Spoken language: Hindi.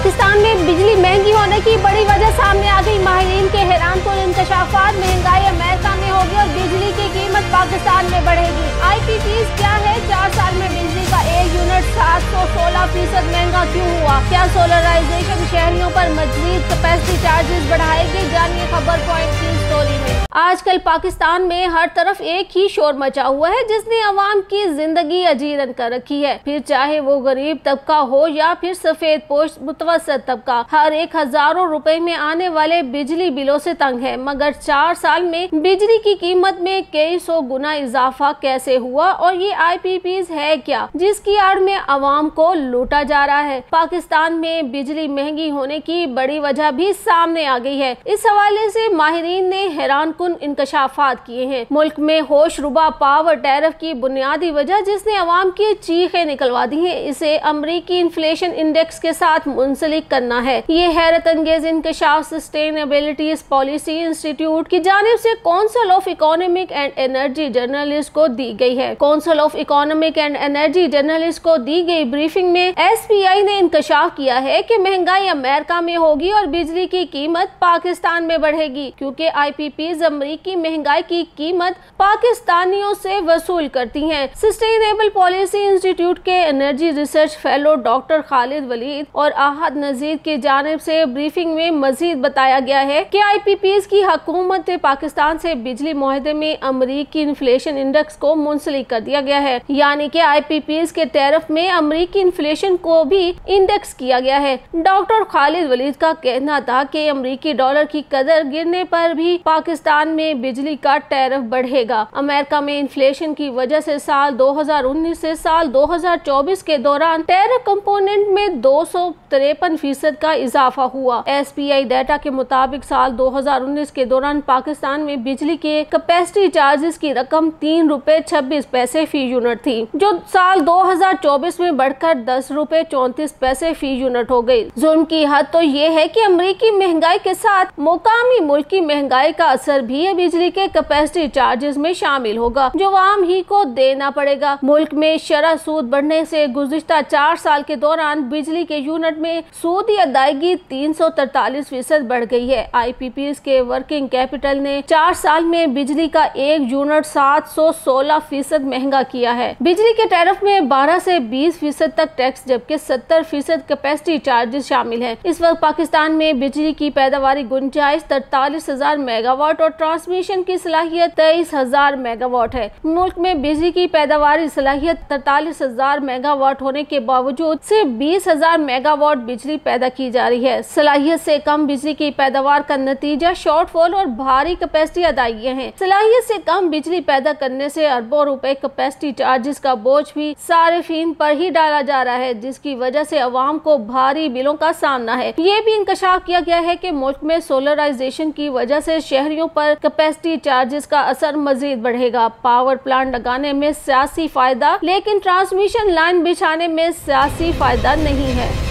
पाकिस्तान में बिजली महँगी होने की बड़ी वजह सामने आ गई। माहरीन के हैरान को इंकशाफात, महँगाई अमेरिका में होगी और बिजली की कीमत पाकिस्तान में बढ़ेगी। आई क्या है? चार साल में बिजली का एक यूनिट सात सौ सोलह फ़ीसद महँगा क्यों हुआ? क्या सोलराइजेशन शहरियों पर मजीद कैपेसिटी चार्जेस बढ़ाएगी? जानिए खबर पॉइंट आजकल पाकिस्तान में हर तरफ़ एक ही शोर मचा हुआ है, जिसने अवाम की ज़िंदगी अजीरन कर रखी है। फिर चाहे वो गरीब तबका हो या फिर सफ़ेद पोश, मुतवसत तबका, हर एक हज़ारों रुपए में आने वाले बिजली बिलों से तंग है। मगर चार साल में बिजली की कीमत में कई सौ गुना इजाफा कैसे हुआ और ये आई है क्या, जिसकी आड़ में अवाम को लूटा जा रहा है? पाकिस्तान में बिजली महँगी होने की बड़ी वजह भी सामने आ गई है। इस हवाले से माहरीन ने हैरान कुन इंकशाफात किए हैं। मुल्क में होश रुबा पावर टैरफ की बुनियादी वजह जिसने अवाम की चीखें निकलवा दी है, इसे अमरीकी इन्फ्लेशन इंडेक्स के साथ मुंसलिक करना है। ये हैरत अंगेज इंकशाफ सस्टेनेबिलिटी पॉलिसी इंस्टीट्यूट की जानब से council of economic and energy journalist को दी गई है। Council of economic and energy journalist को दी गई ब्रीफिंग में एस पी आई ने इंकशाफ किया है की महँगाई अमेरिका में होगी और बिजली की कीमत पाकिस्तान में बढ़ेगी, क्यूँकी आई पी पी अमरीकी महँगाई की कीमत पाकिस्तानियों से वसूल करती हैं। सस्टेनेबल पॉलिसी इंस्टीट्यूट के energy research fellow doctor Khalid Waleed और आहद नजीर की जानब से ब्रीफिंग में मजीद बताया गया है कि आईपीपीज की हुकूमत ने पाकिस्तान से बिजली माहदे में अमरीकी इन्फ्लेशन इंडेक्स को मुंसलिक कर दिया गया है। यानी कि आईपीपीज के टैरफ में अमरीकी इन्फ्लेशन को भी इंडेक्स किया गया है। डॉक्टर खालिद वलीद का कहना था कि अमरीकी डॉलर की कदर गिरने पर भी पाकिस्तान में बिजली का टैरिफ बढ़ेगा। अमेरिका में इन्फ्लेशन की वजह से साल 2019 से साल 2024 के दौरान टैरिफ कंपोनेंट में दो फ़ीसद का इजाफा हुआ। एसपीआई डेटा के मुताबिक साल 2019 के दौरान पाकिस्तान में बिजली के कैपेसिटी चार्जेस की रकम तीन रूपए छब्बीस पैसे फ़ी यूनिट थी, जो साल 2024 में बढ़कर दस रूपए चौतीस पैसे फ़ी यूनिट हो गई। जुल्म की हद तो ये है कि अमरीकी महँगाई के साथ मुकामी मुल्क महँगाई का असर भी है बिजली के कैपेसिटी चार्जेस में शामिल होगा, जो आम ही को देना पड़ेगा। मुल्क में शरह सूद बढ़ने से गुजश्ता चार साल के दौरान बिजली के यूनिट में सूद की अदायगी तीन सौ तरतालीस फ़ीसद बढ़ गई है। आई पी पी के वर्किंग कैपिटल ने चार साल में बिजली का एक यूनिट सात सौ सोलह फ़ीसद महँगा किया है। बिजली के टैरिफ में बारह से बीस फ़ीसद तक टैक्स जबकि सत्तर फ़ीसद कैपेसिटी चार्जेस शामिल है। इस वक्त पाकिस्तान में बिजली की पैदावार गुंजाइश तरतालीस हज़ार मेगावाट और ट्रांसमिशन की सलाहियत तेईस हज़ार मेगावाट है। मुल्क में बिजली की पैदावार सलाहियत तरतालीस हज़ार मेगावाट होने के बावजूद सिर्फ़ बीस हज़ार मेगावाट बिजली पैदा की जा रही है। सलाहियत से कम बिजली की पैदावार का नतीजा शॉर्टफॉल और भारी कैपेसिटी अदायगी है। सलाहियत से कम बिजली पैदा करने से अरबों रुपए कैपेसिटी चार्जेस का बोझ भी सार्फिन पर ही डाला जा रहा है, जिसकी वजह से अवाम को भारी बिलों का सामना है। ये भी इंकशाफ किया गया है की मुल्क में सोलराइजेशन की वजह से शहरियों पर कैपेसिटी चार्जेस का असर मजीद बढ़ेगा। पावर प्लांट लगाने में सियासी फ़ायदा, लेकिन ट्रांसमिशन लाइन बिछाने में सियासी फ़ायदा नहीं है।